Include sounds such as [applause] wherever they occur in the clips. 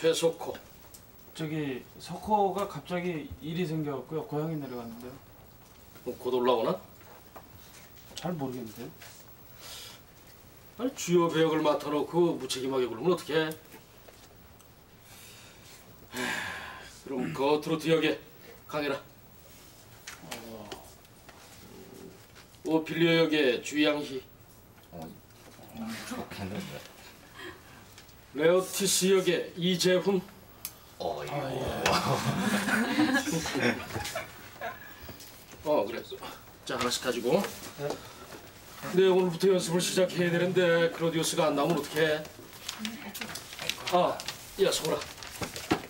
최석호. 저기 석호가 갑자기 일이 생겨갖고요 고향에 내려갔는데요 어, 곧 올라오나? 잘 모르겠는데요 아니 주요 배역을 맡아놓고 무책임하게 굴면 어떡해? 그럼 [clears throat] 거트로트 역의 강해라. 오필리오 역의 주양희. 좋겠는데. 레오티스 역의 이재훈. 어, 이거. 어 그래. 자 하나씩 가지고. 네 오늘부터 연습을 시작해야 되는데 클로디우스가 안 나오면 어떡해? 아, 야 성훈아,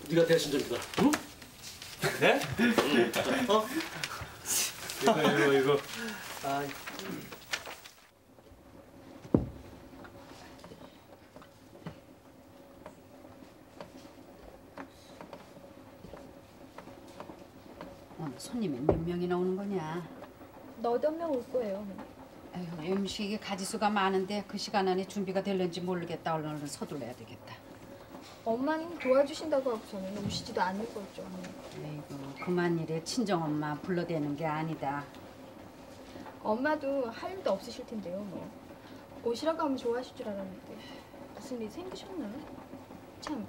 네가 대신 좀 해라. 응? 네? 응. 자, 어? 이거 이거 이거 오 손님이 몇 명이나 오는 거냐? 너도 명올 거예요. 에휴, 음식이 가지수가 많은데 그 시간 안에 준비가 될는지 모르겠다. 얼른 얼른 서둘러야 되겠다. 엄마는 도와주신다고 하고서는 오시지도 않을 거죠. 에이구, 그만 일에 친정엄마 불러대는 게 아니다. 엄마도 할 일도 없으실 텐데요. 뭐. 오시라고 하면 좋아하실 줄 알았는데 무슨 일 생기셨나? 참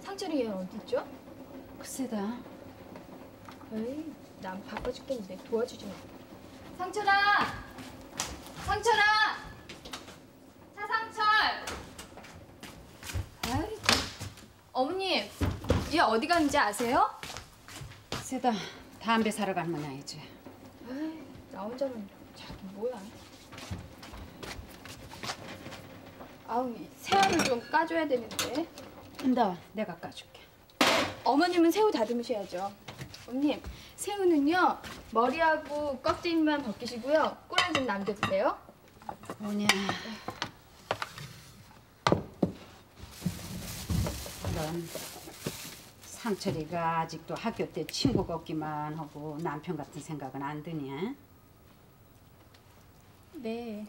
상철이 얘 어디 있죠? 글쎄다. 에이, 난 바빠 죽겠는데 도와주지 마. 상철아! 상철아! 차상철! 아이, 어머님, 얘 어디 가는지 아세요? 글쎄다. 담배 사러 간 모양이지. 에이, 나 혼자만 자기 뭐야? 아우, 이 새알을 좀 까줘야 되는데. 인다, 내가 까줄게. 어머님은 새우 다듬으셔야죠. 어머님, 새우는요 머리하고 껍질만 벗기시고요. 꿀은 좀 남겨두세요. 뭐냐. 넌 상철이가 아직도 학교 때 친구가 없기만 하고 남편 같은 생각은 안 드니? 네.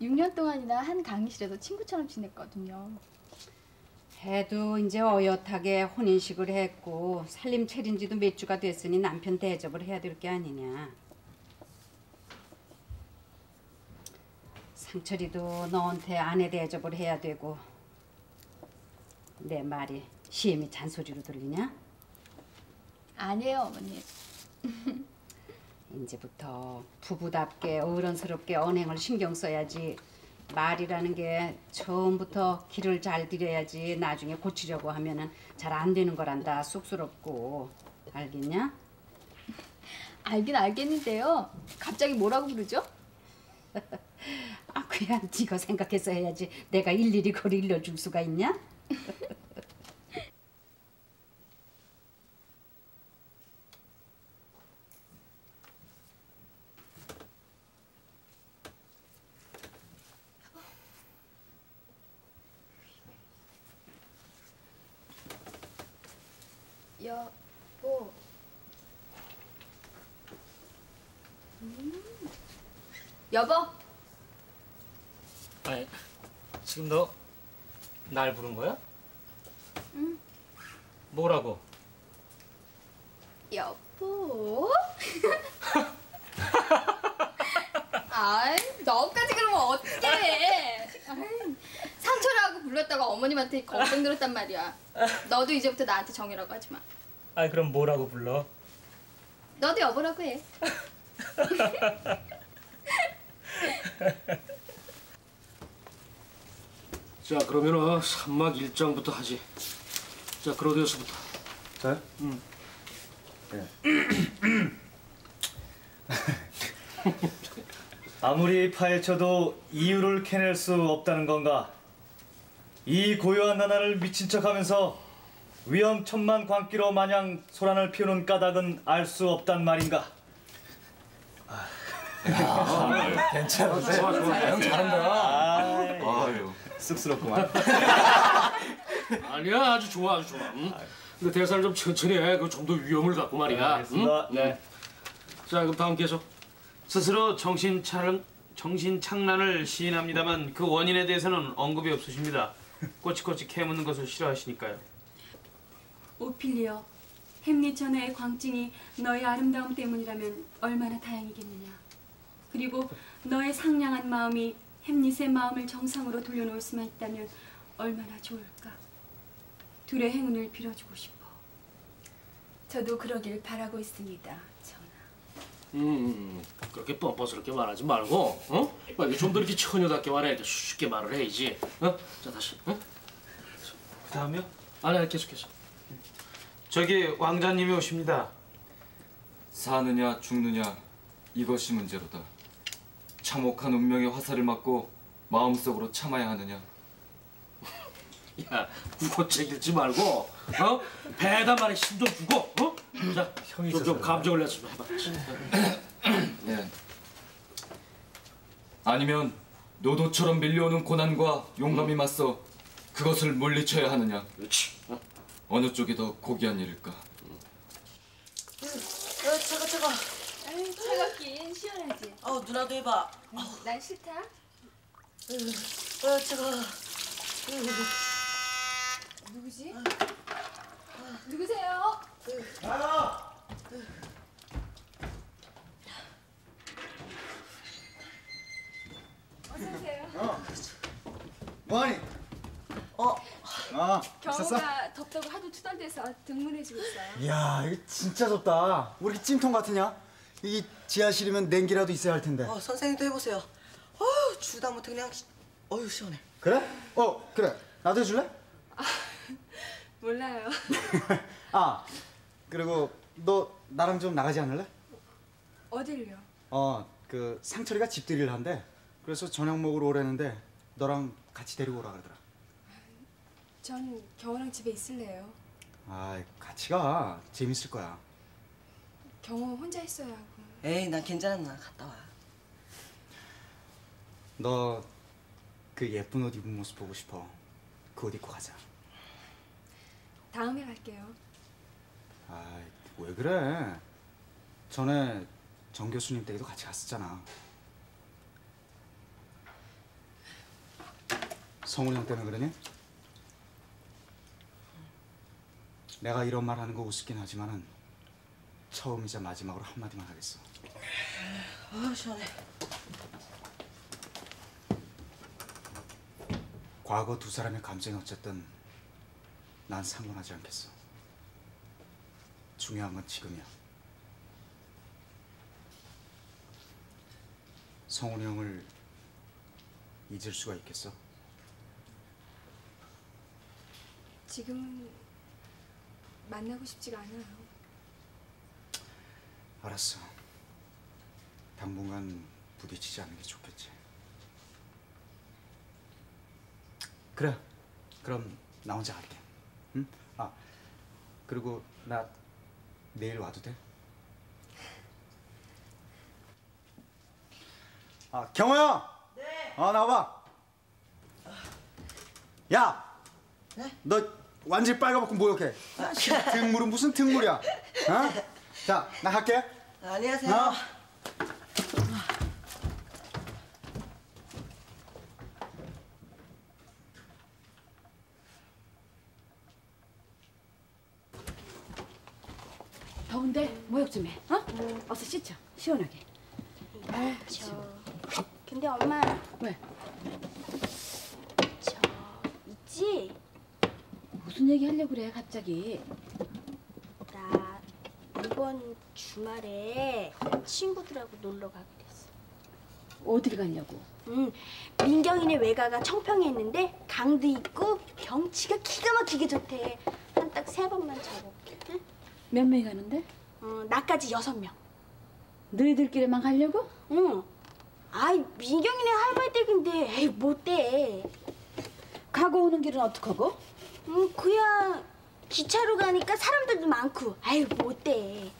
6년 동안이나 한 강의실에서 친구처럼 지냈거든요. 해도 이제 어엿하게 혼인식을 했고 살림 차린 지도 몇 주가 됐으니 남편 대접을 해야 될 게 아니냐. 상철이도 너한테 아내 대접을 해야 되고 내 말이 시엠이 잔소리로 들리냐? 아니에요, 어머님. [laughs] 이제부터 부부답게 어른스럽게 언행을 신경 써야지 말이라는 게 처음부터 길을 잘 들여야지 나중에 고치려고 하면은 잘 안 되는 거란다 쑥스럽고 알겠냐? [laughs] 알긴 알겠는데요. 갑자기 뭐라고 부르죠? [laughs] 아 그냥 네가 생각해서 해야지 내가 일일이 그걸 일러줄 수가 있냐? [laughs] 여보. 음. 여보. 아니 지금 너 날 부른 거야? 응. 뭐라고? 여보. [laughs] 아이, 너까지 그러면 어떡해. 상처라고 불렀다가 어머님한테 걱정 들었단 말이야. 너도 이제부터 나한테 정이라고 하지 마. 아니 그럼 뭐라고 불러? 너도 여보라고 해. [laughs] [laughs] 자 그러면은 산막 1장부터 하지. 자 클로디우스부터. 저요? 응. [laughs] 아무리 파헤쳐도 이유를 캐낼 수 없다는 건가? 이 고요한 나날을 미친 척하면서 위험천만 광기로 마냥 소란을 피우는 까닭은 알 수 없단 말인가? 괜찮으세요? 좋아, 좋아. 형 잘한다. 아유, 쑥스럽구만. [laughs] 아니야 아주 좋아 아주 좋아. 응? 근데 대사를 좀 천천히 해. 그 좀 더 위험을 갖고 말이야. 응? 네. 자 그럼 다음 계속. 스스로 정신 차량 정신 착란을 시인합니다만 그 원인에 대해서는 언급이 없으십니다. 꼬치꼬치 캐묻는 것을 싫어하시니까요. 오필리어, 햄릿 전하의 광증이 너의 아름다움 때문이라면 얼마나 다행이겠느냐. 그리고 너의 상냥한 마음이 햄릿의 마음을 정상으로 돌려놓을 수만 있다면 얼마나 좋을까. 둘의 행운을 빌어주고 싶어. 저도 그러길 바라고 있습니다, 전하. 음 그렇게 뻔뻔스럽게 말하지 말고 어? 빨리 좀더 이렇게 처녀답게 말해야지 쉽게 말을 해야지. 어? 자 다시. 어? 그 다음요? 아니 아니 계속해서. 저기 왕자님이 오십니다. 사느냐 죽느냐 이것이 문제로다. 참혹한 운명의 화살을 맞고 마음속으로 참아야 하느냐. [laughs] 야 국어책 읽지 말고 어? 배다만에 힘좀 주고 어? 자 형이 좀, 좀 감정을 내서 해봐. [clears throat] 예. 아니면 노도처럼 밀려오는 고난과 용감히 맞서 그것을 물리쳐야 하느냐. 그렇지. 어? 어느 쪽이 더 고귀한 일일까? 어, 차가 차가. 아이 차갑긴 시원하지. 어 누나도 해봐. 난 싫다. 어 차가. 누구지? 누구세요? 어서 오세요. 뭐하니? 어 아? 경호가 덥다고 하도 투덜대서 등문해주고 있어요. 이야, 이거 진짜 좁다. 왜 이렇게 찜통 같으냐? 이 지하실이면 냉기라도 있어야 할 텐데. 어, 선생님도 해보세요. 어 주다 못해 그냥 시- 어휴 시원해. 그래? 어, 그래. 나도 해줄래? [laughs] 몰라요. [laughs] 아, 그리고 너 나랑 좀 나가지 않을래? 어딜요? 어, 그 상철이가 집들이를 한대. 그래서 저녁 먹으러 오라는데 너랑 같이 데리고 오라 그러더라. 전 경호랑 집에 있을래요. 아, 같이 가. 재밌을 거야. 경호 혼자 있어야 하고. 에이 난 괜찮아 누나 갔다 와. 너 그 예쁜 옷 입은 모습 보고 싶어. 그 옷 입고 가자. 다음에 갈게요. 아이, 왜 그래? 전에 정 교수님 댁에도 같이 갔었잖아. 성훈이 형 때문에 그러니? 내가 이런 말 하는 거 우습긴 하지만은 처음이자 마지막으로 한마디만 하겠어. 어 시원해. 과거 두 사람의 감정이 어쨌든 난 상관하지 않겠어. 중요한 건 지금이야. 성훈이 형을 잊을 수가 있겠어? 지금은 만나고 싶지가 않아요. 알았어. 당분간 부딪히지 않는 게 좋겠지. 그래. 그럼 나 혼자 갈게. 응? 아 그리고 나 내일 와도 돼? 아 경호야. 네. 어 나와봐. 야. 네? 너 완전히 빨가벗고 모욕해. 등물은 무슨 등물이야? 어? 자, 나 갈게. 안녕하세요. 어? 더운데 모욕 좀 해. 어? 어서 씻자. 시원하게. 저 근데 엄마 왜? 저 있지 무슨 얘기 하려고 그래 갑자기? 나 이번 주말에 친구들하고 놀러 가게 됐어. 어딜 가려고? 응 민경이네 외가가 청평에 있는데 강도 있고 경치가 기가 막히게 좋대. 한 딱 세 번만 잡아볼게. 응? 몇 명이 가는데? 어, 나까지 여섯 명. 너희들끼리만 가려고? 응. 아이 민경이네 할머니 댁인데 에이 못돼. 가고 오는 길은 어떡하고? 응 그야 기차로 가니까 사람들도 많고 아유 못돼.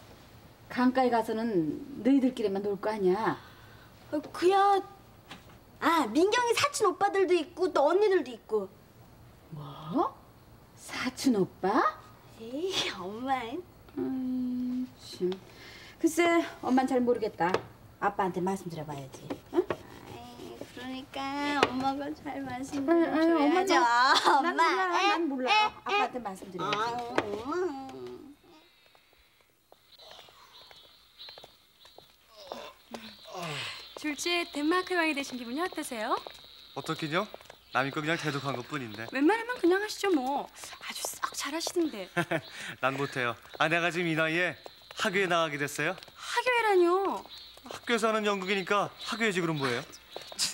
강가에 가서는 너희들끼리만 놀 거 아니야. 어, 그야 아 민경이 사친 오빠들도 있고 또 언니들도 있고 뭐? 사촌 오빠? 에이 엄마 음, 참. 글쎄, 엄만 잘 모르겠다. 아빠한테 말씀드려봐야지. 응? 그러니까 엄마가 잘 응, 말씀드려줘야죠. 난 엄마. 몰라. 난 몰라. 아빠한테 말씀드려야지. 졸지에 덴마크 여행이 되신 기분이 어떠세요? 어떻긴요? 남이 거 그냥 대독한 것 뿐인데. 웬만하면 그냥 하시죠 뭐. 아주 썩 잘하시던데. [laughs] 난 못해요. 아 내가 지금 이 나이에 학교에 나가게 됐어요. 학교회라뇨. 학교에서 하는 연극이니까 학교에 지금 뭐예요?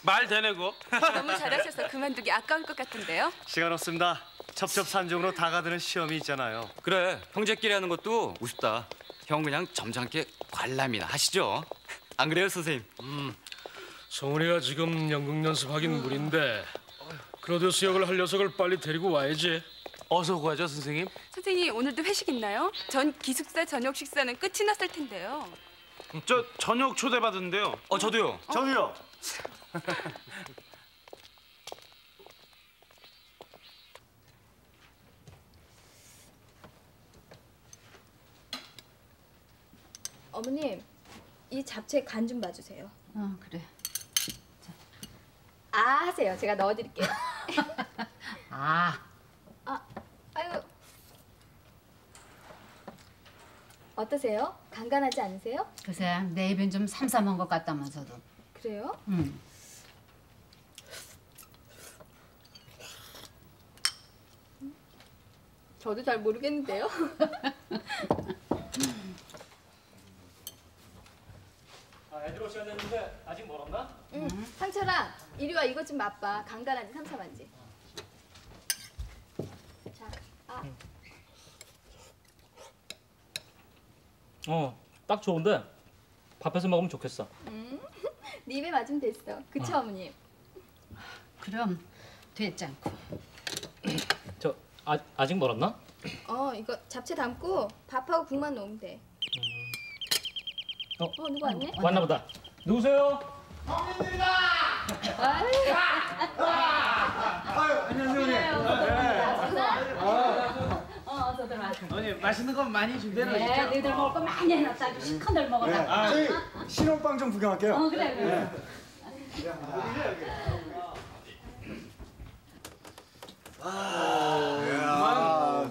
말 대내고. [laughs] 너무 잘하셔서 그만두기 아까울 것 같은데요. 시간 없습니다. 첩첩산중으로 다가드는 시험이 있잖아요. 그래 형제끼리 하는 것도 우습다. 형 그냥 점잖게 관람이나 하시죠. 안 그래요 선생님? 음, 성훈이가 지금 연극 연습하긴 무리인데 클로디우스 역을 할 녀석을 빨리 데리고 와야지. 어서 구하죠 선생님. 선생님 오늘도 회식 있나요? 전 기숙사 저녁 식사는 끝이 났을 텐데요. 저 저녁 초대 받은데요. 어 저도요. 저도요. [laughs] 어머님, 이 잡채 간 좀 봐주세요. 어 그래. 아 하세요. 제가 넣어드릴게요. [laughs] 아 아, 아유. 어떠세요? 간간하지 않으세요? 글쎄 내 입엔 좀 삼삼한 것 같다면서도. 그래요? 음. 저도 잘 모르겠는데요. [laughs] 아, 애들 오셔야 되는데 아직 멀었나? 응. 상철아, 이리 와 이것 좀 맛봐. 간간한지 삼삼한지. 어, 딱 좋은데 밥해서 먹으면 좋겠어. 음, 네 입에 맞으면 됐어. 그쵸 어머님? 그럼 됐지 않고. 저 아, 아직 멀었나? 어, 이거 잡채 담고 밥하고 국만 넣으면 돼. 어. 어, 누구 왔네? 왔나 보다. 누구세요? 어 어서 들어와. 어머니 맛있는 거 많이 준비해 네, 너희들 먹을 거 많이 해놨다. 아주 시큰들 먹었다. 저희 신혼방 좀 구경할게요. 어 그래 그래.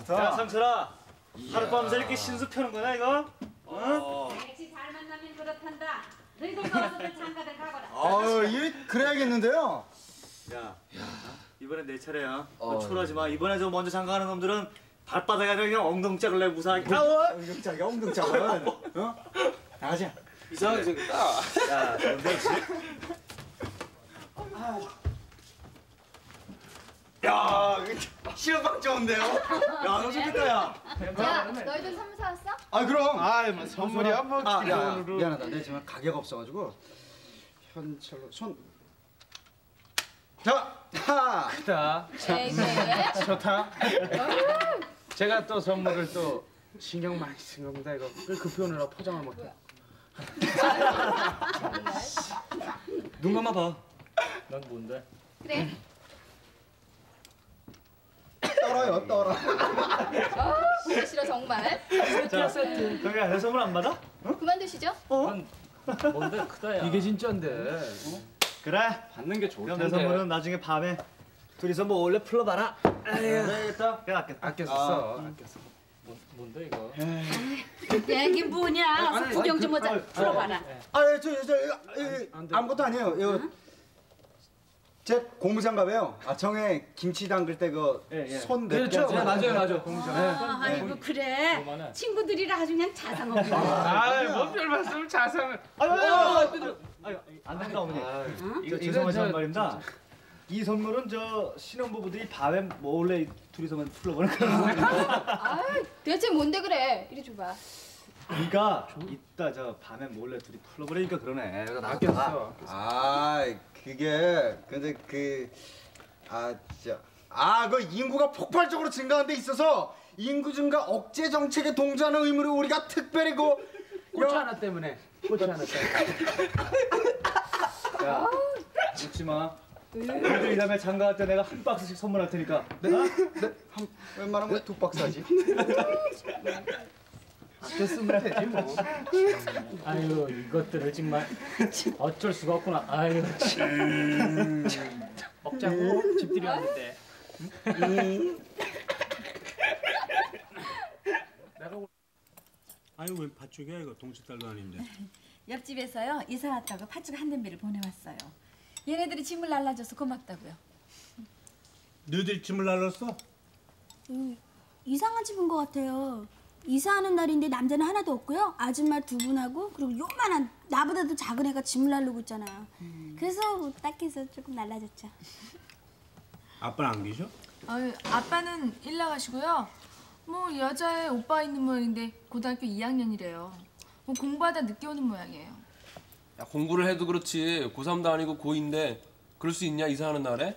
야 상철아, 하룻밤새 이렇게 신수 펴는 거야 이거? 어? 역시 잘 만나면 그렇단다. 너희들도 어서들 장가들 가거라. 아, 이 그래야겠는데요. 야, 이번엔 내 차례야. 너 초라지 마. 이번에 저 먼저 장가가는 놈들은 발바닥에 그냥 엉덩짝을 내고 무사하게. 아우! 엉덩짝이 엉덩짝은. [laughs] 어? 나가자. 이상하게 생겼다. 야, 역시. 야, 신혼방 좋은데요? 야, 좋겠다, 야. 야, 너희들 선물 사왔어? 아, 그럼. 아이 뭐 선물이야 뭐 아, 야. 미안하다. 내 지금 가게가 없어가지고 현찰로 손. 자, 하. 좋다. 네, 네. [laughs] 좋다. 제가 또 선물을 또 신경 많이 쓴 겁니다 이거. 그 급히 오느라 포장을 못해. [laughs] 눈 감아 봐. 넌 뭔데? 그래. 떨어요, 떨어. 어, 싫어 정말. 자, 저기야, 내 선물 안 받아? 그만 두시죠. 뭔데 크다야. 이게 진짜인데. 그래. 받는 게 그럼 내 선물은 나중에 밤에 둘이서 뭐 몰래 풀러봐라. 아겠다. 아껴 썼어. 아껴 썼어. 뭔, 뭔데 이거? 얘기 뭐냐? 어서 구경 좀 하자. 풀어봐라. 아, 예, 저, 저, 아무것도 아니에요. 이거 제 고무장갑이에요. 아, 정에 김치 담글 때그 예, 예. 손 그렇죠. 하지. 맞아요, 맞아요. 공장. 아, 아이고 그래. 요만해. 친구들이라 아주 그냥 자상 없네. 아이 뭐별 말씀을 자상을. 아유, 아유, 아유, 안 된다, 어머니. 이거 이거 죄송하지만 저- 말입니다. 이 선물은 저 신혼부부들이 밤에 몰래 둘이서만 풀러보는 그런 아유, 대체 뭔데 그래? 이리 줘봐. 그러니까 이따 저 밤에 몰래 둘이 풀러버리니까 그러네. 아껴 써. 아, 그게 근데 그 아, 진짜 아, 그 인구가 폭발적으로 증가하는 데 있어서 인구 증가 억제 정책에 동조하는 의무를 우리가 특별히 그 꽃 하나 때문에. 꽃 하나 때문에. [laughs] 야, 웃지 마. 애들 이 다음에 장가 갈 때 내가 한 박스씩 선물할 테니까. 네? 네? 한 웬만하면 두 박스 하지. 쓰면 되지 뭐. 아유 이것들을 정말 어쩔 수가 없구나. 아유 참. 먹자고 집들이 왔는데. 아유 웬 팥죽이야 이거 동치딸도 아닌데. 옆집에서요 이사 왔다고 팥죽 한 냄비를 보내왔어요. 얘네들이 짐을 날라줘서 고맙다고요. 너희들 짐을 날랐어? 음, 이상한 집인 것 같아요. 이사하는 날인데 남자는 하나도 없고요. 아줌마 두 분하고 그리고 요만한 나보다도 작은 애가 짐을 날르고 있잖아요. 그래서 뭐 딱해서 조금 날라졌죠. 아빠는 안 계셔? 아유, 아빠는 일 나가시고요. 뭐 여자애 오빠 있는 모양인데 고등학교 2학년이래요. 뭐 공부하다 늦게 오는 모양이에요. 야, 공부를 해도 그렇지 고3도 아니고 고2인데 그럴 수 있냐 이사하는 날에?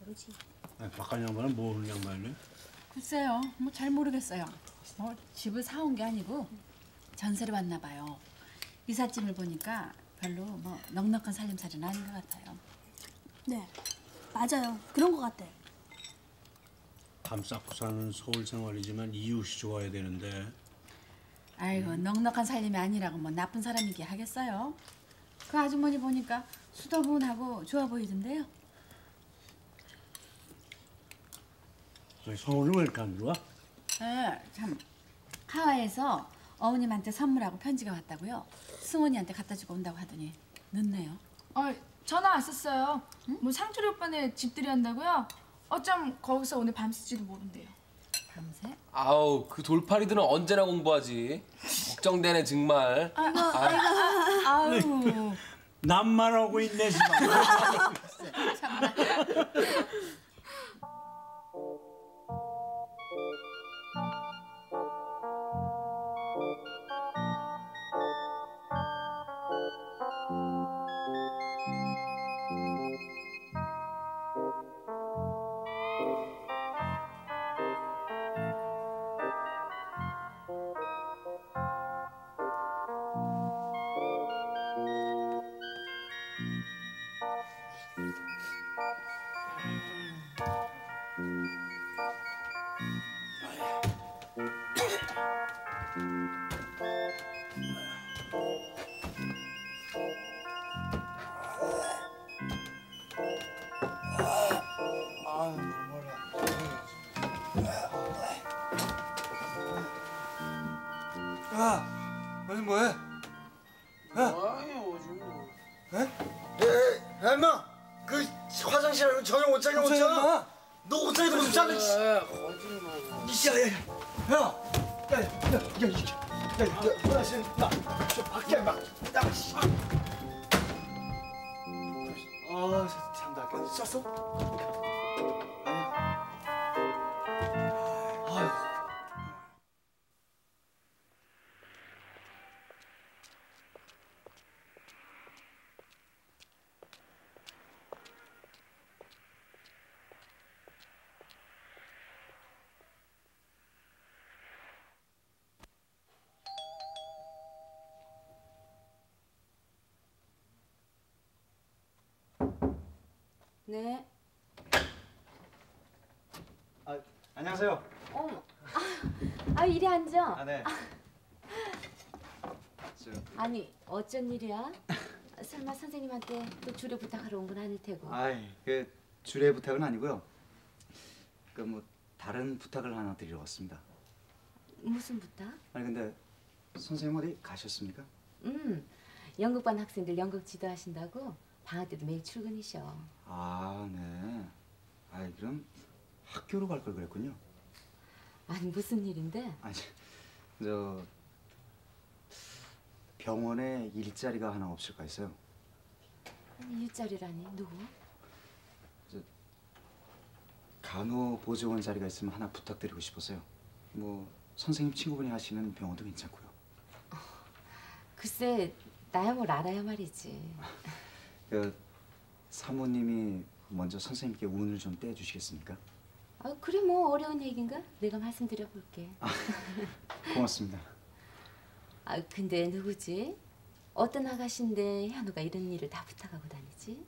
모르지. 아, 바깥 양반은 뭐 하는 양반이래? 글쎄요, 뭐 잘 모르겠어요. 뭐 집을 사온 게 아니고 전세를 왔나 봐요. 이삿짐을 보니까 별로 뭐 넉넉한 살림살이는 아닌 것 같아요. 네, 맞아요. 그런 것 같아요. 밤 쌓고 사는 서울 생활이지만 이웃이 좋아야 되는데 아이고 넉넉한 살림이 아니라고 뭐 나쁜 사람이게 하겠어요. 그 아주머니 보니까 수더분하고 좋아 보이던데요. 왜 이렇게 안 좋아? 네, 참 하와이에서 어머님한테 선물하고 편지가 왔다고요. 승원이한테 갖다 주고 온다고 하더니 늦네요. 아, 전화 왔었어요. 뭐 상철이 오빠네 집들이 한다고요? 어쩜 거기서 오늘 밤새지도 모른대요. 밤새? 아우 그 돌팔이들은 언제나 공부하지 걱정되네 정말 아, 아유. 아유. 남말하고 있네 지금. [laughs] 야, 너희 뭐해? 야, 에? 에, 야, 임마, 그 화장실 말고 저녁 옷장에 옷장. 너 옷장에도 무슨 짱을? 이씨, 야, 야, 야, 야, 야, 야, 야, 야, 야, 야, 야, 화장실 나, 저 밖에 막, 나, 씨. 아, 깨 쌌어? 네. 아, 안녕하세요. 어머. 아, 아 이리 앉아. 아, 네. 저, [laughs] 아니 어쩐 일이야? 설마 선생님한테 또 주례 부탁하러 온 건 아닐 테고. 아이, 그 주례 부탁은 아니고요. 그 뭐 다른 부탁을 하나 드리러 왔습니다. 무슨 부탁? 아니 근데 선생님 어디 가셨습니까? 음, 연극반 학생들 연극 지도하신다고 방학 때도 매일 출근이셔. 아, 네. 아이 그럼 학교로 갈 걸 그랬군요. 아니 무슨 일인데? 아니 저 병원에 일자리가 하나 없을까 했어요. 아니 일자리라니 누구? 간호 보조원 자리가 있으면 하나 부탁드리고 싶어서요. 뭐 선생님 친구분이 하시는 병원도 괜찮고요. 글쎄 나야 뭘 알아야 말이지. [laughs] 그 사모님이 먼저 선생님께 운을 좀 떼주시겠습니까? 아 그래 뭐 어려운 얘긴가? 내가 말씀드려 볼게. 고맙습니다. [laughs] 아 근데 누구지? 어떤 아가씨인데 현우가 이런 일을 다 부탁하고 다니지?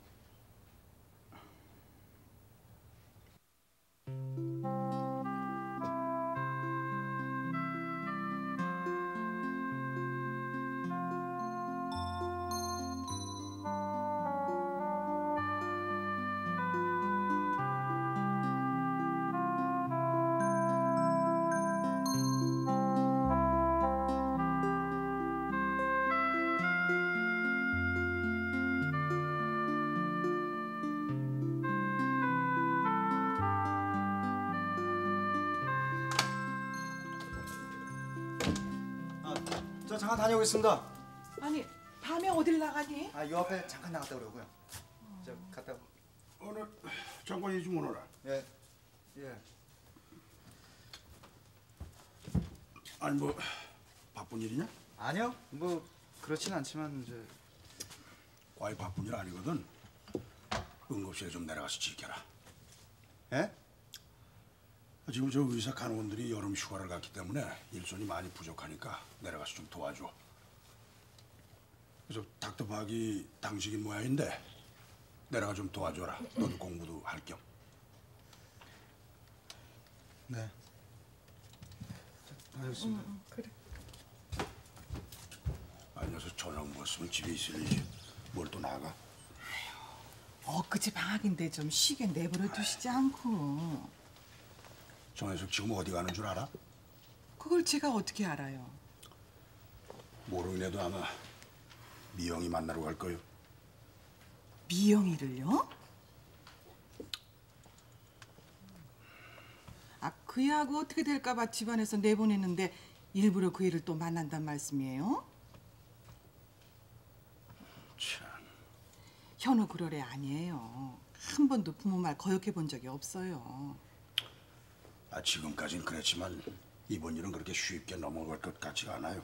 저 잠깐 다녀오겠습니다. 아니 밤에 어딜 나가니? 아, 요 앞에 잠깐 나갔다 오려고요. 저 갔다 오. 오늘 장관이 좀 오너라. 예. 예. 아니 뭐 바쁜 일이냐? 아니요. 뭐 그렇진 않지만 이제 과히 바쁜 일 아니거든. 응급실에 좀 내려가서 지켜라. 예? 지금 저 의사 간호원들이 여름 휴가를 갔기 때문에 일손이 많이 부족하니까 내려가서 좀 도와줘. 그래서 닥터박이 당직인 모양인데 내려가 좀 도와줘라. 너도 공부도 할 겸. 네. 다녀오겠습니다. 그래. 아니 녀석 저녁 먹었으면 집에 있을 일이지. 뭘 또 나가? 엊그제 방학인데 좀 쉬게 내버려 두시지 않고 저 녀석 지금 어디 가는 줄 알아? 그걸 제가 어떻게 알아요? 모르긴 해도 아마 미영이 만나러 갈 거요. 미영이를요? 아, 그 애하고 어떻게 될까 봐 집안에서 내보냈는데 일부러 그 애를 또 만난단 말씀이에요? 현우 그럴 애 아니에요. 한 번도 부모 말 거역해 본 적이 없어요. 아 지금까진 그랬지만 이번 일은 그렇게 쉽게 넘어갈 것 같지가 않아요.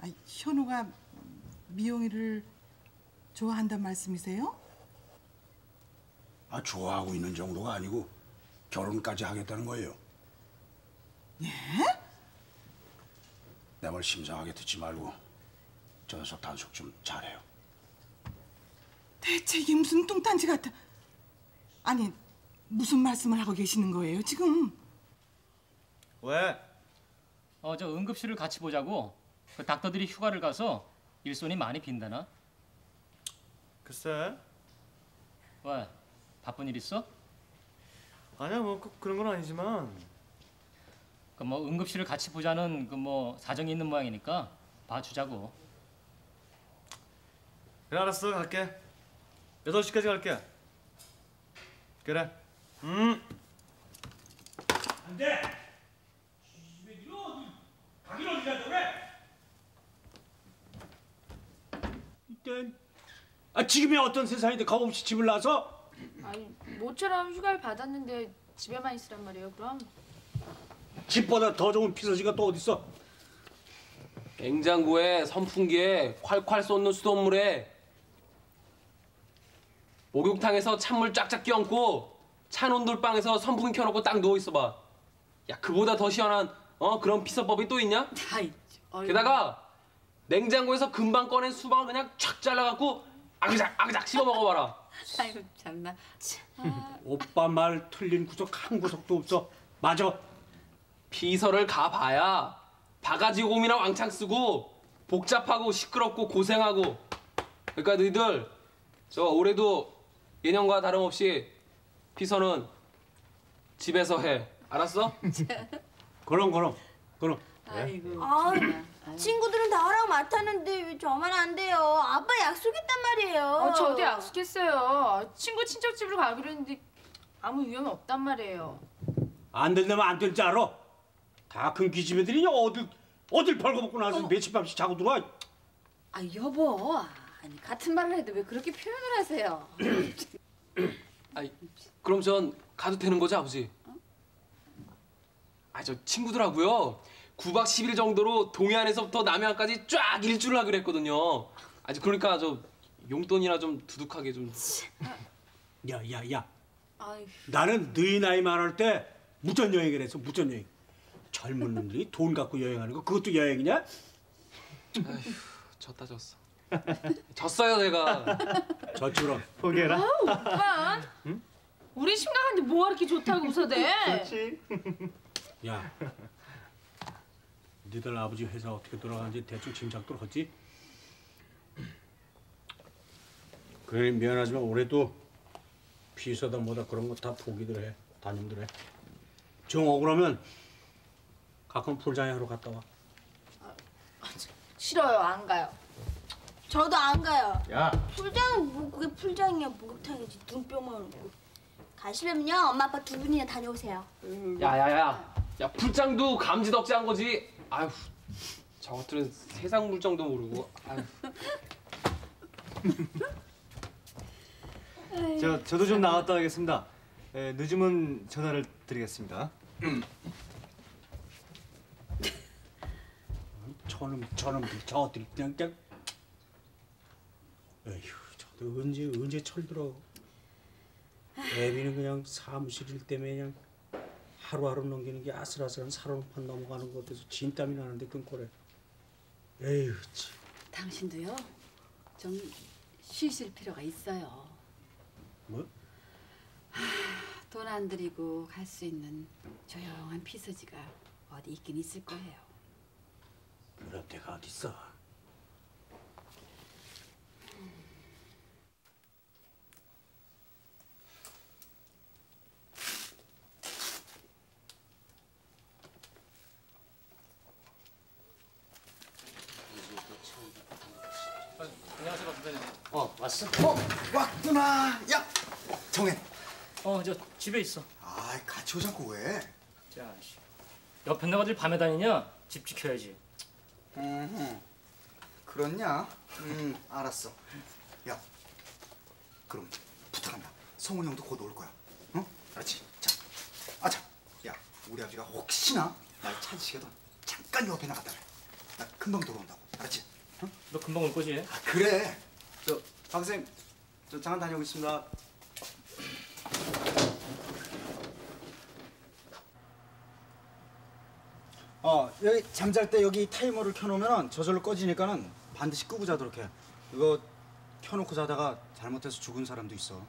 아, 현우가 미영이를 좋아한단 말씀이세요? 아 좋아하고 있는 정도가 아니고 결혼까지 하겠다는 거예요. 예? 내 말 심상하게 듣지 말고 저 녀석 단속 좀 잘해요. 대체 이게 무슨 뚱딴지 같아. 아니, 무슨 말씀을 하고 계시는 거예요, 지금? 왜? 어, 저 응급실을 같이 보자고. 그 닥터들이 휴가를 가서 일손이 많이 빈다나? 글쎄. 왜? 바쁜 일 있어? 아니야 뭐꼭 그런 건 아니지만 그 뭐 응급실을 같이 보자는 그 뭐 사정이 있는 모양이니까 봐주자고. 그래 알았어 갈게 8시까지 갈게 그래 음 안돼. 가긴 어디 간다 그래? 일단 아 지금이 어떤 세상인데 겁 없이 집을 나서 아니 모처럼 휴가를 받았는데 집에만 있으란 말이에요. 그럼 집보다 더 좋은 피서지가 또 어딨어? 냉장고에 선풍기에 콸콸 쏟는 수돗물에 목욕탕에서 찬물 쫙쫙 끼얹고 찬 온돌방에서 선풍기 켜놓고 딱 누워 있어봐. 야 그보다 더 시원한 어 그런 피서법이 또 있냐? [laughs] 게다가 냉장고에서 금방 꺼낸 수박을 그냥 촥 잘라갖고 아그작 아그작 씹어 먹어봐라. [laughs] 아이고 참나. 오빠 말 틀린 구석 한 구석도 없어. 맞아. 피서를 가봐야 바가지 곰이나 왕창 쓰고 복잡하고 시끄럽고 고생하고 그러니까 너희들 저 올해도 예년과 다름없이 피서는 집에서 해 알았어? [laughs] 그럼 그럼 그럼 아이고. 아, 친구들은 다 허락 맡았는데 왜 저만 안 돼요? 아빠 약속했단 말이에요. 어, 저도 약속했어요. 친구 친척 집으로 가기로 했는데 아무 위험이 없단 말이에요. 안 된다면 안 될 줄 알아. 다 큰 기집애들이 어딜 어딜 벌거벗고 나서 며칠 밤씩 자고 들어와. 아 여보. 아니 같은 말을 해도 왜 그렇게 표현을 하세요? 아이 그럼 전 가도 되는 거죠 아버지? 아 저 친구들하고요 9박 10일 정도로 동해안에서부터 남해안까지 쫙 일주를 하기로 했거든요 아직 그러니까 저 용돈이나 좀 두둑하게 좀 야 야 야. 아이. 나는 너희 나이 많을 때 무전 여행을 했어 무전 여행. 젊은 놈들이 돈 갖고 여행하는 거 그것도 여행이냐? 아휴 졌다 졌어 졌어요 제가 저처럼 포기해라. 아우 오빠. 우리 심각한데 뭐가 이렇게 좋다고 웃어대? 야, 니들 아버지 회사 어떻게 돌아가는지 대충 짐작도 하지? 그래 미안하지만 올해도 비서다 뭐다 그런 거 다 포기들 해 담임들 해. 정 억울하면 가끔 풀장에 하러 갔다 와. 싫어요 안 가요. 저도 안 가요. 야. 풀장은 뭐 그게 풀장이야 목욕탕이지 눈뼈만 울고. 가시려면요 엄마 아빠 두 분이나 다녀오세요. 야야야 야 풀장도 감지 덕지 한 거지 아휴 저것들은 세상 물정도 모르고. 아유. [laughs] 저 저도 좀 나갔다 가겠습니다. 에, 늦으면 전화를 드리겠습니다. [laughs] 저놈 저놈들 저들이 그냥 그냥. 에휴 저도 언제 언제 철들어. 애비는 그냥 사무실 일 때문에 그냥 하루하루 넘기는 게 아슬아슬한 살얼음판 넘어가는 것 같아서 진땀이 나는데 끈꼬래. 에휴 참. 당신도요. 좀 쉬실 필요가 있어요. 뭐? 돈안 들이고 갈 수 있는 조용한 피서지가 어디 있긴 있을 거예요. 그런 데가 어딨어? 안녕하세요, 박 선배님. 어, 왔어? 어, 왔구나. 야, 정혜. 어, 저 집에 있어. 아, 같이 오지 않고 왜? 자, 씨. 옆에 나가 어딜 밤에 다니냐? 집 지켜야지. 음, 그렇냐? 음, 알았어. 야, 그럼 부탁한다. 성훈이 형도 곧 올 거야. 어? 알았지? 자, 아, 자, 야, 우리 아버지가 혹시나 날 찾으시거든 잠깐 옆에 나갔다 그래. 나 금방 돌아온다고. 알았지? 너 금방 올 거지? 아, 그래. 저, 박 선생님, 저 잠깐 다녀오겠습니다. 어, 여기 잠잘 때 여기 타이머를 켜놓으면 저절로 꺼지니까는 반드시 끄고 자도록 해. 이거 켜놓고 자다가 잘못해서 죽은 사람도 있어.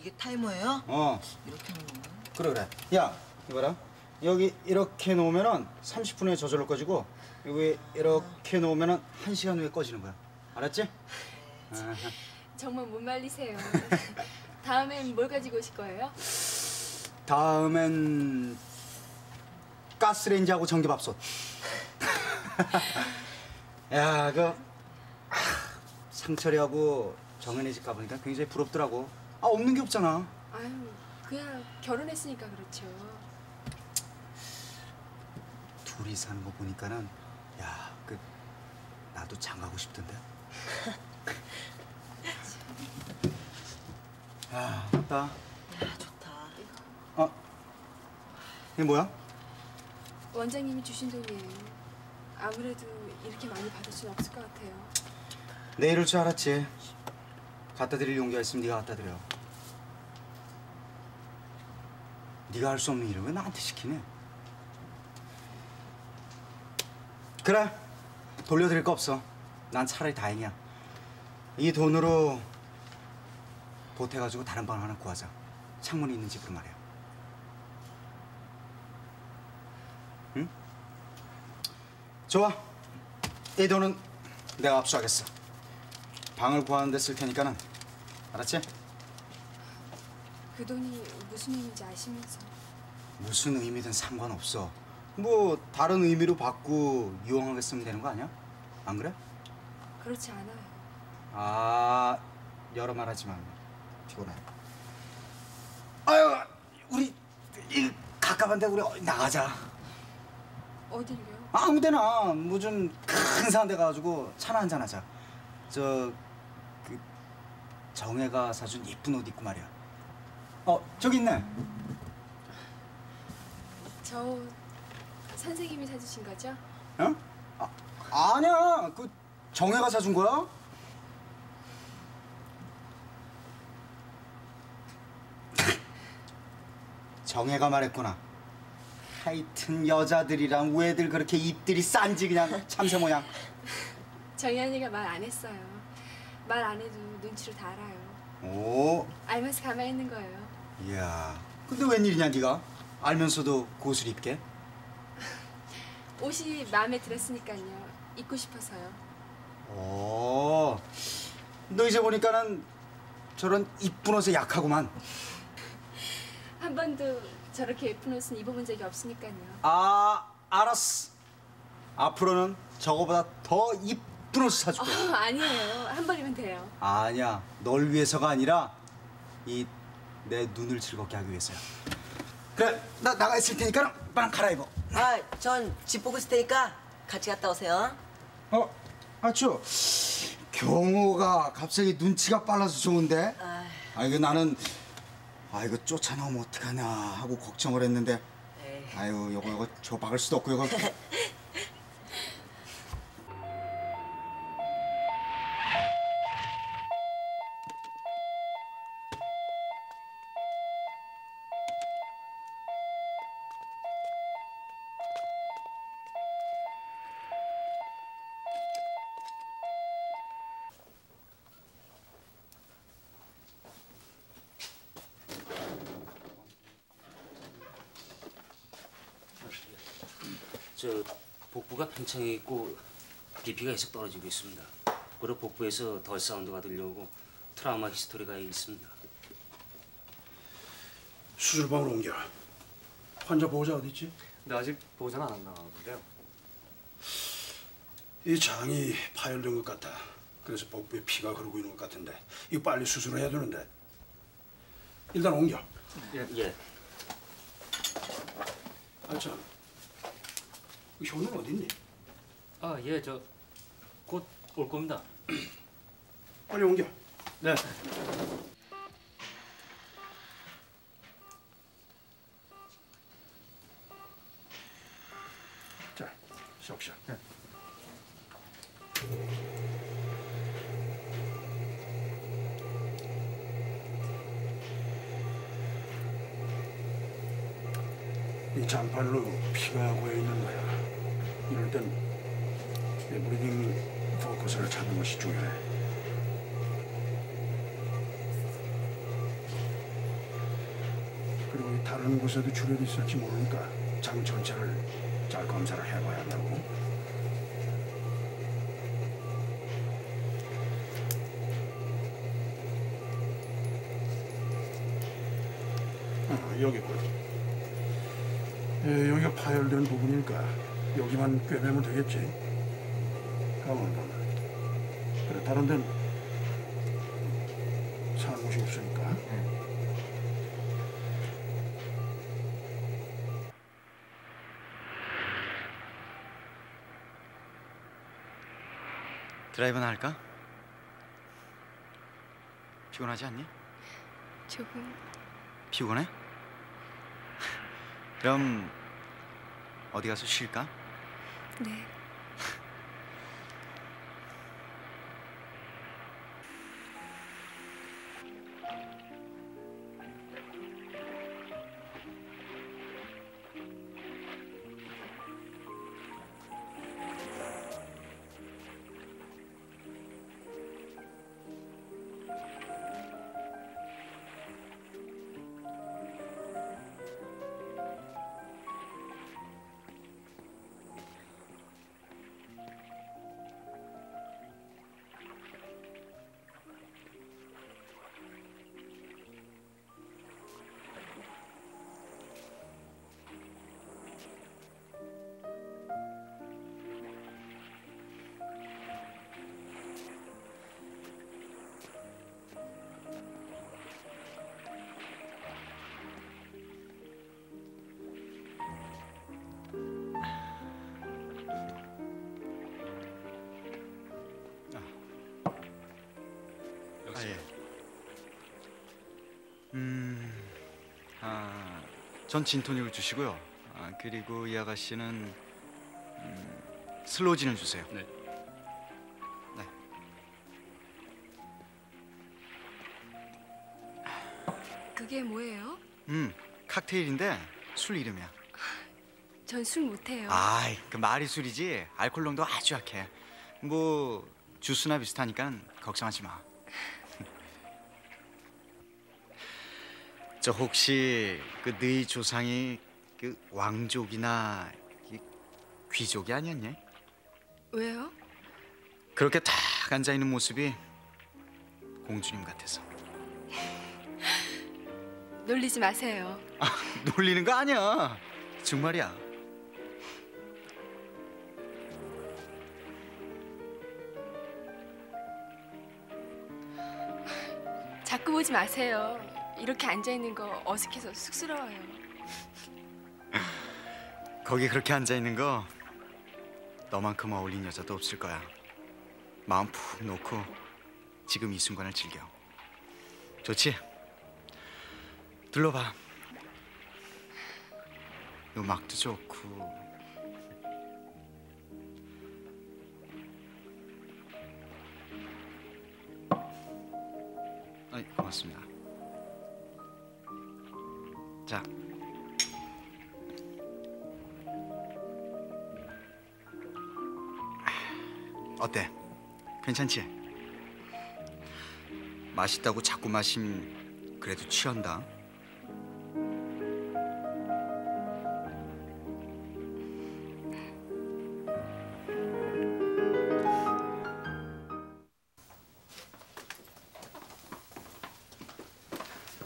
이게 타이머예요? 어, 이렇게 하는 건가? 그래 그래. 야, 이봐라. 여기 이렇게 놓으면은 30분 후에 저절로 꺼지고 여기 이렇게 놓으면은 1시간 후에 꺼지는 거야. 알았지? 아하. [laughs] 정말 못 말리세요. [laughs] 다음엔 뭘 가지고 오실 거예요? 다음엔 가스레인지하고 전기밥솥. [laughs] 야, 그 아, 상철이하고 정은이 집 가보니까 굉장히 부럽더라고. 아, 없는 게 없잖아. 아유, 그냥 결혼했으니까 그렇죠. 둘이 사는 거 보니까는 야, 그 나도 장가고 싶던데. 아, 맞다. 야, 좋다. 어, 이게 뭐야? 원장님이 주신 돈이에요. 아무래도 이렇게 많이 받을 수는 없을 것 같아요. 내 이럴 줄 알았지. 갖다 드릴 용기가 있으면 네가 갖다 드려. 네가 할 수 없는 일을 왜 나한테 시키네? 그래, 돌려드릴 거 없어. 난 차라리 다행이야. 이 돈으로 보태가지고 다른 방 하나 구하자. 창문이 있는 집으로 말이야. 응? 좋아. 이 돈은 내가 압수하겠어. 방을 구하는 데 쓸 테니까는 알았지? 그 돈이 무슨 의미인지 아시면서 무슨 의미든 상관없어. 뭐 다른 의미로 받고 유용하게 쓰면 되는 거 아니야? 안 그래? 그렇지 않아요. 아 여러 말 하지만 피곤해. 아유 우리 이 가까운데 우리 나가자. 어딜요? 아무데나 뭐좀큰 사는 데 가가지고 차나 한잔 하자. 저 그 정혜가 사준 예쁜 옷 입고 말이야. 어 저기 있네. 저 선생님이 사주신 거죠? 어? 아, 아니야 그 정혜가 사준 거야? 정혜가 말했구나. 하여튼 여자들이랑 왜들 그렇게 입들이 싼지 그냥 참새 모양. [laughs] 정희 가말 안 했어요. 말 안 해도 눈치를 다 알아요. 오, 알면서 가만히 있는 거예요. 이야. 근데 웬일이냐 네가? 알면서도 고스를 입게? [laughs] 옷이 마음에 들었으니까요. 입고 싶어서요. 오, 너 이제 보니까는 저런 이쁜 옷에 약하구만. 한 번도 저렇게 예쁜 옷은 입어본 적이 없으니까요. 아, 알았어. 앞으로는 저거보다 더 이쁜 옷을 사줄게. 어, 아니에요. 한 번이면 돼요. 아니야, 널 위해서가 아니라 이 내 눈을 즐겁게 하기 위해서야. 그래, 나 나가 있을 테니까 빨리 갈아입어. 아, 전 집 보고 있을 테니까 같이 갔다 오세요. 어, 아쭈. 경호가 갑자기 눈치가 빨라서 좋은데. 아 이거 나는 아 이거 쫓아나오면 어떡하냐 하고 걱정을 했는데. 아유 요거 요거 저 박을 수도 없고 요거. [laughs] 저 복부가 팽창해 있고 BP가 계속 떨어지고 있습니다. 그리고 복부에서 덜 사운드가 들려오고 트라우마 히스토리가 있습니다. 수술방으로 옮겨. 환자 보호자 어디 있지? 근데 아직 보호자는 안 나오는데요. 이 장이 파열된 것 같아. 그래서 복부에 피가 흐르고 있는 것 같은데 이거 빨리 수술을 해야 되는데. 일단 옮겨. 예. 예. 아 참. 어디 있니? 아, 예, 저 곧 올 겁니다. [clears throat] 빨리 옮겨. 네. 자, 쏙 쉬어. 이 장파열로 피가 고여 bleeding focus를 찾는 것이 중요해. 그리고 이 다른 곳에도 출혈이 있을지 모르니까 장 전체를 잘 검사를 해봐야 한다고. 어, 여기 보 예, 여기가 파열된 부분이니까 여기만 꿰매면 되겠지. 가만. 그래 다른 데는 사는 곳이 없으니까. 드라이브나 할까? 피곤하지 않니? 조금 피곤해? 그럼 어디 가서 쉴까? 네. 전 진토닉을 주시고요. 아, 그리고 이 아가씨는 음, 슬로진을 주세요. 네. 네. 그게 뭐예요? 음, 칵테일인데 술 이름이야. 전 술 못해요. 아이, 그 말이 술이지. 알코올 농도 아주 약해. 뭐 주스나 비슷하니까 걱정하지 마. 저 혹시 그 너희 조상이 그 왕족이나 이 귀족이 아니었냐? 왜요? 그렇게 딱 앉아 있는 모습이 공주님 같아서. [laughs] 놀리지 마세요. 아, 놀리는 거 아니야. 정말이야. 자꾸 보지 마세요. 이렇게 앉아 있는 거 어색해서 쑥스러워요. 거기 그렇게 앉아 있는 거 너만큼 어울린 여자도 없을 거야. 마음 푹 놓고 지금 이 순간을 즐겨. 좋지? 둘러봐. 음악도 좋고 아이 고맙습니다. 괜찮지? 맛있다고 자꾸 마심 그래도 취한다.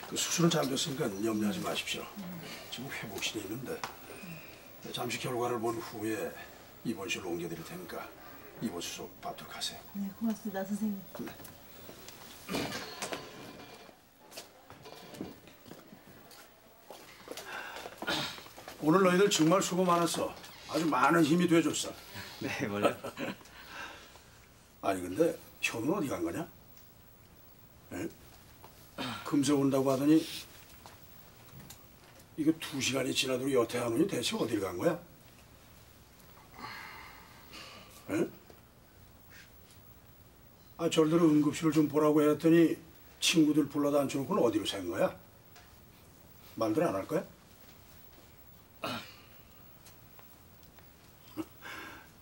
그 수술은 잘 됐으니까 염려하지 마십시오. 지금 회복실에 있는데 잠시 결과를 본 후에 입원실로 옮겨드릴 테니까 수술 받도록 하세요. 네, 고맙습니다, 선생님. 오늘 너희들 정말 수고 많았어. 아주 많은 힘이 돼줬어. 네, 원래. 아니 근데 현우는 어디 간 거냐? 에? 금세 온다고 하더니 이거 두 시간이 지나도록 여태 하느니 대체 어딜 간 거야? 에? 아 절대로 응급실을 좀 보라고 했더니 친구들 불러다 앉혀놓고는 어디로 샌 거야? 말들 안 할 거야? [laughs]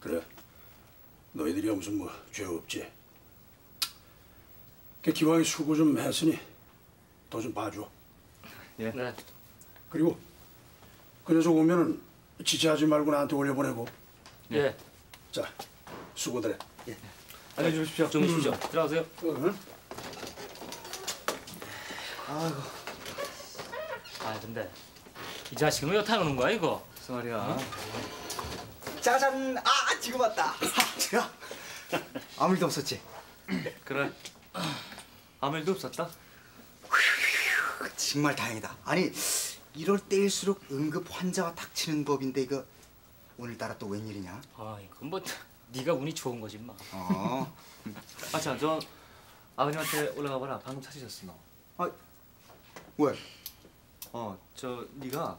그래 너희들이 무슨 뭐 죄 없지 그 기왕에 수고 좀 했으니 더 좀 봐줘 예. 네. 그리고 그 녀석 오면은 지체하지 말고 나한테 올려보내고 예. 자 수고들 해안 녕히 주십시오. 좀 쉬십시오. 들어가세요. 아이고. 아 근데 이 자식은 왜 타는 거야 이거? 말이야? 짜잔! 아 지금 왔다. 야 아무 일도 없었지? 그래. 아무 일도 없었다. 정말 다행이다. 아니 이럴 때일수록 응급 환자가 닥치는 법인데 이거 오늘따라 또 웬일이냐? 아 이건 뭐 네가 운이 좋은 거지 뭐. 어. [laughs] 아참 저 아버님한테 올라가 봐라. 방금 찾으셨어 너. 아 왜? 어저 네가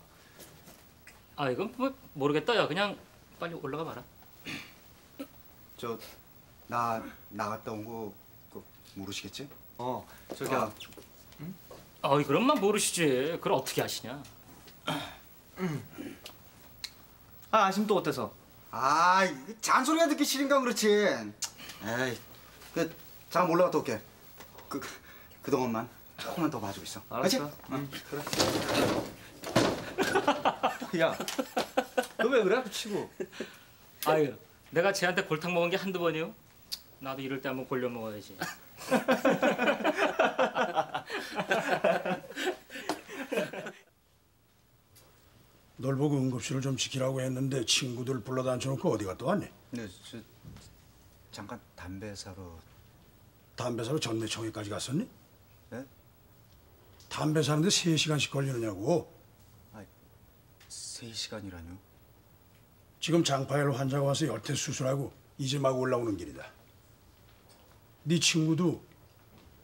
아 이건 뭐 모르겠다 야 그냥 빨리 올라가 봐라. 저 나 나갔다 온거 그거 모르시겠지? 어 저기 아, 어이 그럼만 모르시지. 그걸 어떻게 아시냐? 아 아심 또 어때서? 아 잔소리가 듣기 싫은가 그렇지. 에이 그 잠깐 올라갔다 올게. 그 그동안만 조금만 더 봐주고 있어. 알았어. 응, 그래. 야, 너 왜 그래? 치고. 아유 내가 쟤한테 골탕 먹은 게 한두 번이요? 나도 이럴 때 한번 골려 먹어야지. [laughs] 널 보고 응급실을 좀 지키라고 했는데 친구들 불러다 앉혀놓고 어디 갔다 왔니? 네, 저 잠깐 담배 사러. 담배 사러 전매청에까지 갔었니? 네? 담배 사는데 세시간씩 걸리느냐고 세 시간이라뇨? 지금 장파열 환자가 와서 여태 수술하고 이제 막 올라오는 길이다 네 친구도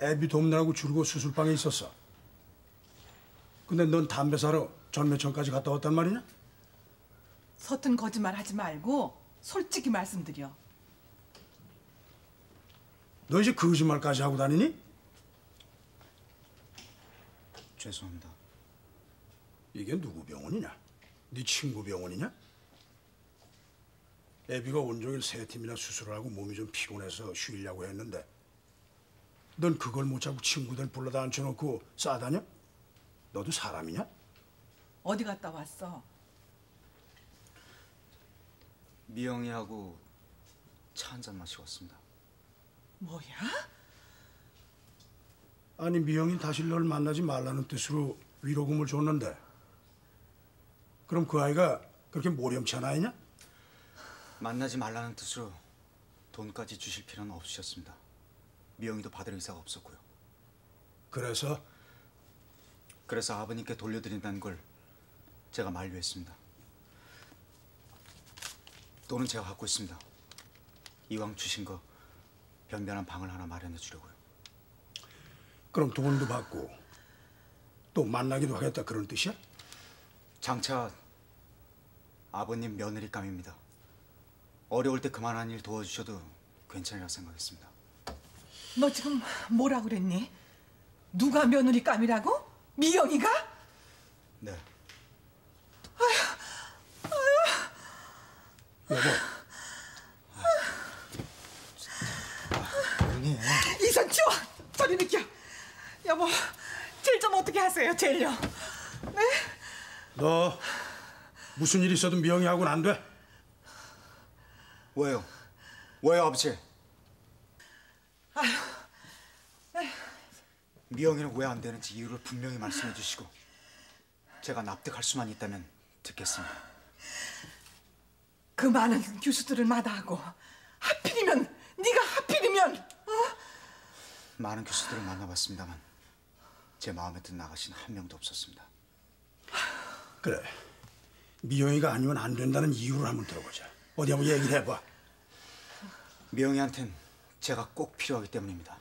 애비 돕느라고 줄고 수술방에 있었어 근데 넌 담배 사러 전매청까지 갔다 왔단 말이냐? 서툰 거짓말 하지 말고 솔직히 말씀드려. 너 이제 거짓말까지 하고 다니니? 죄송합니다. 이게 누구 병원이냐? 네 친구 병원이냐? 애비가 온종일 세 팀이나 수술을 하고 몸이 좀 피곤해서 쉬려고 했는데 넌 그걸 못 잡고 친구들 불러다 앉혀놓고 싸다녀? 너도 사람이냐? 어디 갔다 왔어? 미영이하고 차 한 잔 마시고 왔습니다. 뭐야? 아니 미영이 다시 널 만나지 말라는 뜻으로 위로금을 줬는데 그럼 그 아이가 그렇게 모렴치한 아이냐? 만나지 말라는 뜻으로 돈까지 주실 필요는 없으셨습니다. 미영이도 받을 의사가 없었고요. 그래서 그래서 아버님께 돌려드린다는 걸 제가 만류했습니다. 돈은 제가 갖고 있습니다. 이왕 주신 거 변변한 방을 하나 마련해 주려고요. 그럼 돈도 받고 또 만나기도 하겠다 그런 뜻이야? 장차 아버님 며느리감입니다. 어려울 때 그만한 일 도와주셔도 괜찮으라 생각했습니다. 너 지금 뭐라 그랬니? 누가 며느리 감이라고? 미영이가? 네. 여보, 조용히 해. 이선 치워! 저리 비켜! 여보, 질 좀 어떻게 하세요, 젤요? 네? 너 무슨 일 있어도 미영이 하고는 안 돼. 왜요? 왜요, 아버지? 아휴, 미영이는 왜 안 되는지 이유를 분명히 말씀해 주시고 제가 납득할 수만 있다면 듣겠습니다. 그 많은 교수들을 마다하고 하필이면 네가 하필이면 어? 많은 교수들을 만나봤습니다만 제 마음에 든 아가씨는 한 명도 없었습니다. 그래. 미영이가 아니면 안 된다는 이유를 한번 들어보자. 어디 한번 얘기를 해봐. 미영이한텐 제가 꼭 필요하기 때문입니다.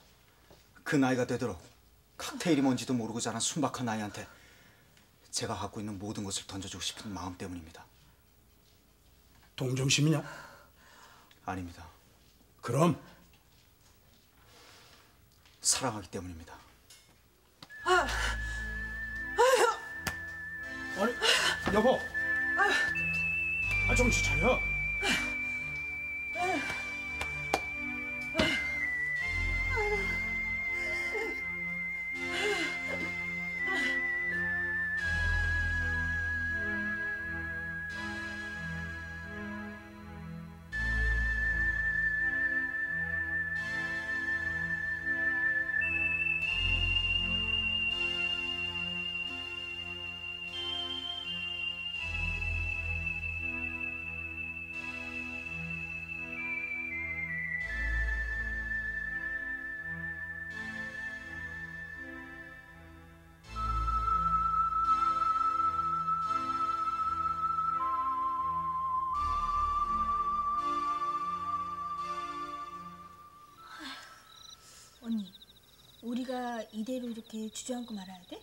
그 나이가 되도록 칵테일이 뭔지도 모르고 자란 순박한 아이한테 제가 갖고 있는 모든 것을 던져주고 싶은 마음 때문입니다. 동정심이냐? 아닙니다. 그럼 사랑하기 때문입니다. 아, 아니, 여보. 아, 정신 차려. 우리가 이대로 이렇게 주저앉고 말아야 돼?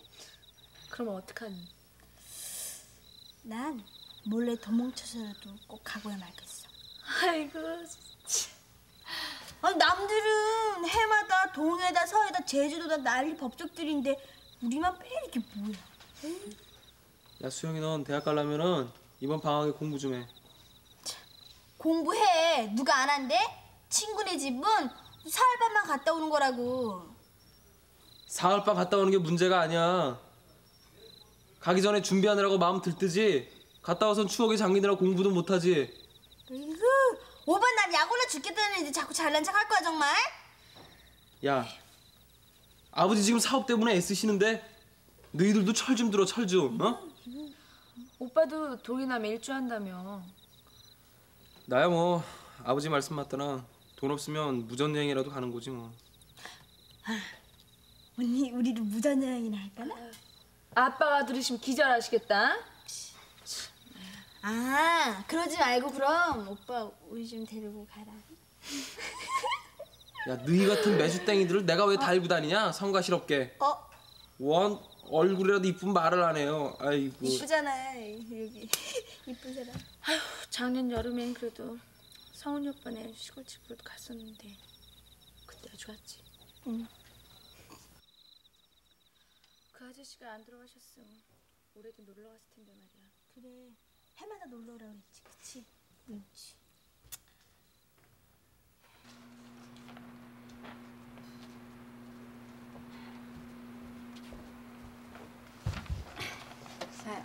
그럼 어떡하니? 난 몰래 도망쳐서라도 꼭 가고야 말겠어. 아이고 아니 남들은 해마다 동해다 서해다 제주도다 난리 법석들인데 우리만 빼 이게 뭐야? 에이, 야 수영이 넌 대학 가려면은 이번 방학에 공부 좀 해. 공부해. 누가 안 한대? 친구네 집은 사흘반만 갔다 오는 거라고. 사흘반 갔다 오는 게 문제가 아니야. 가기 전에 준비하느라고 마음 들뜨지. 갔다 와선 추억에 잠기느라 공부도 못하지. 이거 오빠 난 약올라 죽겠다는데 자꾸 잘난 척 할 거야 정말? 야, 아버지 지금 사업 때문에 애쓰시는데 너희들도 철 좀 들어 철 좀. 어? 오빠도 동이남에 일주한다며. 나야 뭐 아버지 말씀 맞더나 돈 없으면 무전여행이라도 가는 거지 뭐. 언니 우리도 무전여행이나 할까나? 아빠가 들으시면 기절하시겠다. 아 그러지 말고 그럼 오빠 우리 좀 데리고 가라. 야, 너희 같은 매주땡이들을 내가 왜 달고 다니냐? 성가시럽게. 어? 원 얼굴이라도 이쁜 말을 안 해요. 아이고. 이쁘잖아 여기 [laughs] 이쁜 사람. 아휴 작년 여름엔 그래도 성훈이 오빠네 시골집으로 갔었는데 그때가 좋았지. 응. 그 아저씨가 안 들어가셨으면 올해도 놀러 갔을 텐데 말이야. 그래 해마다 놀러 오라 그랬지 그치? 응. 사요.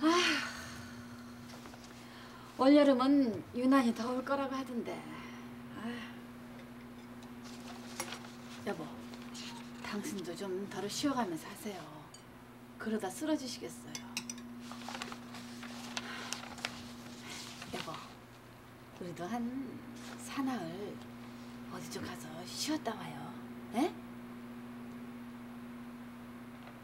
아휴, 올여름은 유난히 더울 거라고 하던데. 아휴. 여보, 당신도 좀 덜어 쉬어가면서 하세요. 그러다 쓰러지시겠어요. 여보, 우리도 한 사나흘 어디 좀 가서 쉬었다 와요. 에?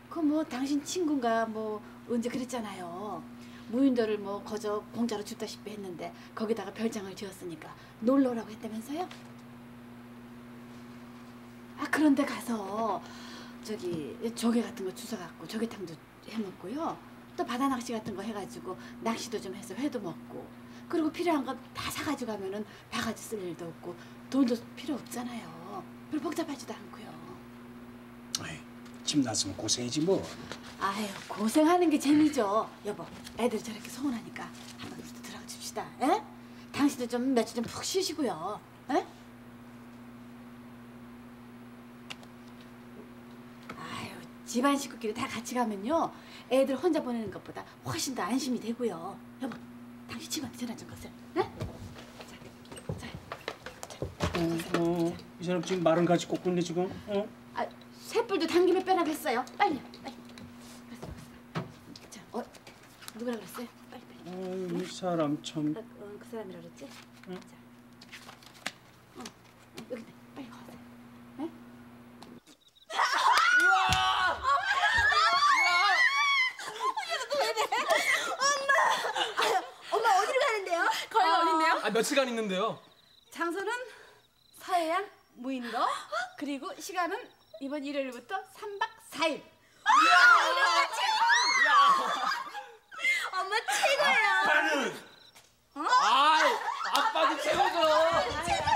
그뭐 당신 친구가 뭐 언제 그랬잖아요. 무인도를 뭐 거저 공짜로 줬다시피 했는데 거기다가 별장을 지었으니까 놀러 오라고 했다면서요? 아 그런데 가서 저기 조개 같은 거 주워갖고 조개탕도 해먹고요. 또 바다 낚시 같은 거 해가지고 낚시도 좀 해서 회도 먹고 그리고 필요한 거 다 사가지고 가면은 바가지 쓸 일도 없고 돈도 필요 없잖아요. 별로 복잡하지도 않고요. 집 났으면 고생이지 뭐. 아유 고생하는 게 재미죠. 여보, 애들 저렇게 서운하니까 한번 우리도 들어가 줍시다. 에? 당신도 좀 며칠 좀 푹 쉬시고요. 에? 아유 집안 식구끼리 다 같이 가면요 애들 혼자 보내는 것보다 훨씬 더 안심이 되고요. 여보, 당신 친구한테 전화 좀 거세요. 에? 어, 이 사람 지금 말은 같이 꽂고있네 지금. 어? 아, 쇳불도 당김에 빼라겠어요. 빨리, 빨리. 그랬어. 자, 어, 누구라 그랬어요? 빨리, 빨리. 어, 이 사람 참. 어, 어, 그 사람이라 그랬지? 응? 자, 며칠간 있는데요. 장소는 서해안 무인도 그리고 시간은 이번 일요일부터 3박 4일. 엄마 최고! 엄마 최고야. 아빠는 어? 아, 아빠도 최고죠. 아,